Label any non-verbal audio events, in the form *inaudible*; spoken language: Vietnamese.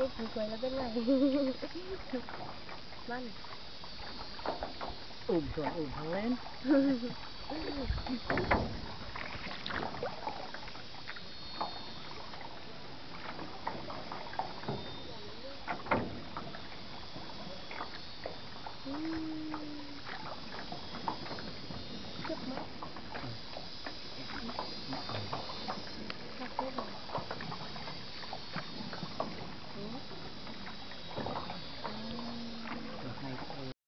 ăn cái thằng cười là bên này. Văn ủm xuống ủm thằng lên. *laughs*